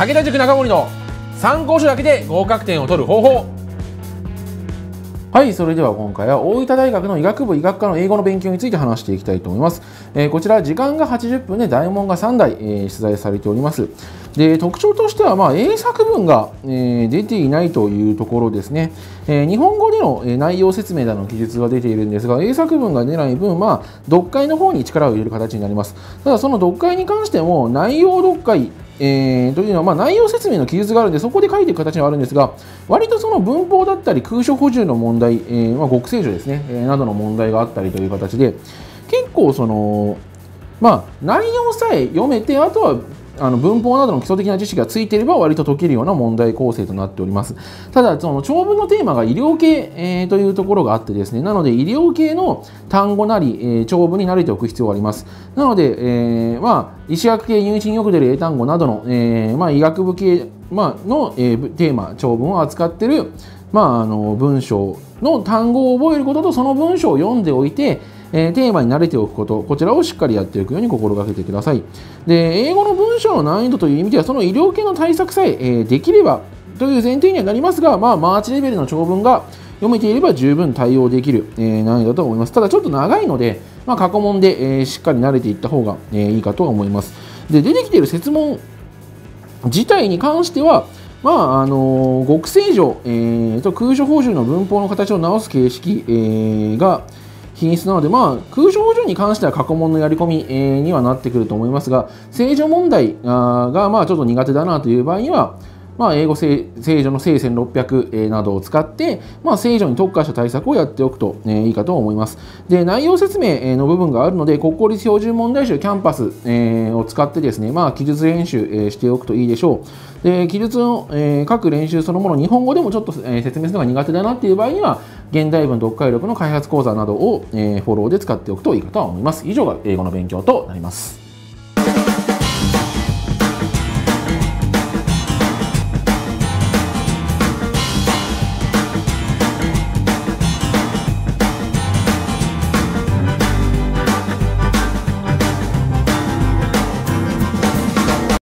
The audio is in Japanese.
武田塾中森の参考書だけで合格点を取る方法。はいそれでは今回は大分大学の医学部医学科の英語の勉強について話していきたいと思います、えー、こちら時間が80分で大問が3題、えー、出題されております。で特徴としては、まあ、英作文が、えー、出ていないというところですね、えー、日本語でのえ内容説明などの記述が出ているんですが英作文が出ない分、まあ、読解の方に力を入れる形になります。ただその読解に関しても内容読解えー、というのは、まあ、内容説明の記述があるんで、そこで書いていく形にはあるんですが、割とその文法だったり、空所補充の問題、えーまあ、極性書ですね、えー、などの問題があったりという形で、結構その、まあ、内容さえ読めて、あとはあの文法などの基礎的な知識がついていれば割と解けるような問題構成となっております。ただ、その長文のテーマが医療系、えー、というところがあってですね、なので医療系の単語なり、えー、長文に慣れておく必要があります。なので、えー、まあ、医師学系入試によく出る英単語などの、えー、まあ、医学部系、まあ、の、えー、テーマ、長文を扱っている、まあ、あの文章の単語を覚えることとその文章を読んでおいて、えー、テーマに慣れておくこと、こちらをしっかりやっていくように心がけてください。で、英語の文章の難易度という意味では、その医療系の対策さええー、できればという前提にはなりますが、まあ、マーチレベルの長文が読めていれば十分対応できる、えー、難易度だと思います。ただ、ちょっと長いので、まあ、過去問で、えー、しっかり慣れていった方が、えー、いいかと思います。で、出てきている設問自体に関しては、まああの極正常、えーと、空所補充の文法の形を直す形式、えー、が、品質なので、まあ、空所補助に関しては過去問のやり込み、えー、にはなってくると思いますが、正常問題が、まあ、ちょっと苦手だなという場合には、まあ、英語正常の聖1600などを使って、まあ、正常に特化した対策をやっておくとえいいかと思います。で、内容説明の部分があるので、国公立標準問題集キャンパスえを使ってですね、まあ、記述練習えしておくといいでしょう。で、記述のえ各練習そのもの、日本語でもちょっとえ説明するのが苦手だなっていう場合には、現代文読解力の開発講座などをえフォローで使っておくといいかと思います。以上が英語の勉強となります。